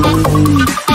Thank you.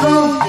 Don't